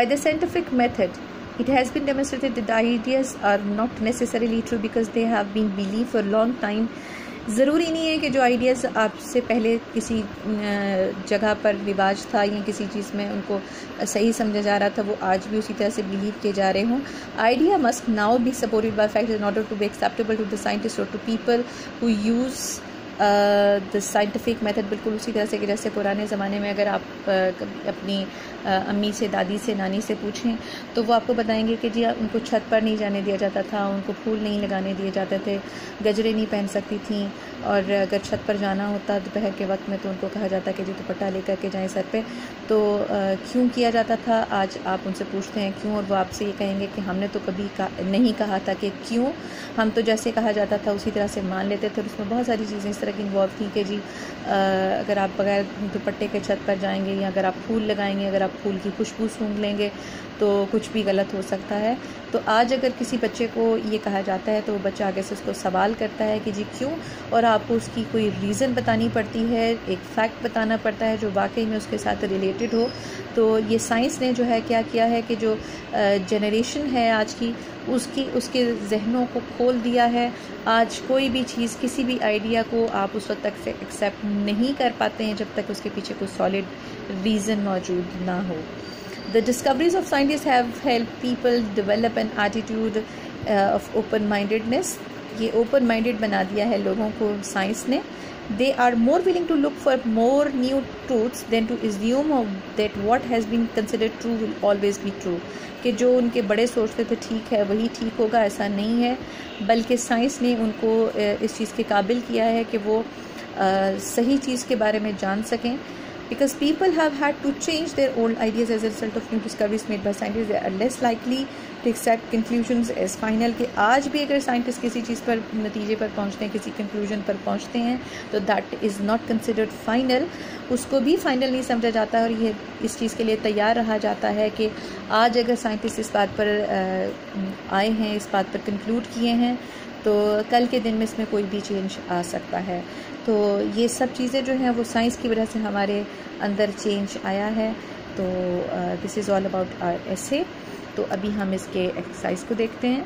by the scientific method, it has been demonstrated that ideas are not necessarily true because they have been believed for a long time. ज़रूरी नहीं है कि जो ideas आपसे पहले किसी जगह पर रिवाज था या किसी चीज़ में उनको सही समझा जा रहा था, वो आज भी उसी तरह से बिलीव किए जा रहे हों। Idea must now be supported by fact in order to be acceptable to the scientist और to people who use the scientific method बिल्कुल उसी तरह से कि जैसे पुराने ज़माने में अगर आप uh, अपनी uh, अम्मी से दादी से नानी से पूछें तो वो आपको बताएँगे कि जी उनको छत पर नहीं जाने दिया जाता था उनको फूल नहीं लगाने दिए जाते थे गजरे नहीं पहन सकती थी और अगर छत पर जाना होता दोपहर के वक्त में तो उनको कहा जाता कि जी दुपट्टा लेकर के जाएँ सर पर तो क्यों किया जाता था? आज आप उनसे पूछते हैं क्यों और वो आपसे ये कहेंगे कि हमने तो कभी कहा नहीं कहा था कि क्यों। हम तो जैसे कहा जाता था उसी तरह से मान लेते थे और उसमें बहुत सारी चीज़ें इस तरह की इन्वॉल्व थी कि जी आ, अगर आप बगैर दुपट्टे के छत पर जाएँगे या अगर आप फूल लगाएँगे अगर आप फूल की खुशबू सूंघ लेंगे तो कुछ भी गलत हो सकता है। तो आज अगर किसी बच्चे को ये कहा जाता है तो वो बच्चा आगे से उसको सवाल करता है कि जी क्यों? और आपको उसकी कोई रीज़न बतानी पड़ती है एक फैक्ट बताना पड़ता है जो वाकई में उसके साथ रिलेटेड हो। तो ये साइंस ने जो है क्या किया है कि जो जनरेशन है आज की उसकी उसके जहनों को खोल दिया है। आज कोई भी चीज़ किसी भी आइडिया को आप उस वक्त तक से एक्सेप्ट नहीं कर पाते हैं जब तक उसके पीछे कोई सॉलिड रीज़न मौजूद ना हो। The discoveries of scientist have help people develop an attitude of open mindedness ये ओपन माइंडेड बना दिया है लोगों को साइंस ने। They are more willing to look for more new truths than to assume that what has been consider true will always be true कि जो उनके बड़े सोचते थे, ठीक है, वही ठीक होगा, ऐसा नहीं है। बल्कि साइंस ने उनको इस चीज़ के काबिल किया है कि वो सही चीज़ के बारे में जान सकें। Because people have had to change their old ideas as a result of new discoveries made by scientists they are less likely to accept conclusions as final कि आज भी अगर साइंटिस्ट किसी चीज़ पर नतीजे पर पहुँचते हैं किसी कंक्लूजन पर पहुँचते हैं तो that is not considered final उसको भी फाइनल नहीं समझा जाता और ये इस चीज़ के लिए तैयार रहा जाता है कि आज अगर साइंटिस्ट इस बात पर आए हैं इस बात पर कंक्लूड किए हैं तो कल के दिन में इसमें कोई भी चेंज आ सकता है। तो ये सब चीज़ें जो हैं, वो साइंस की वजह से हमारे अंदर चेंज आया है। तो this is all about our essay तो अभी हम इसके एक्सरसाइज को देखते हैं।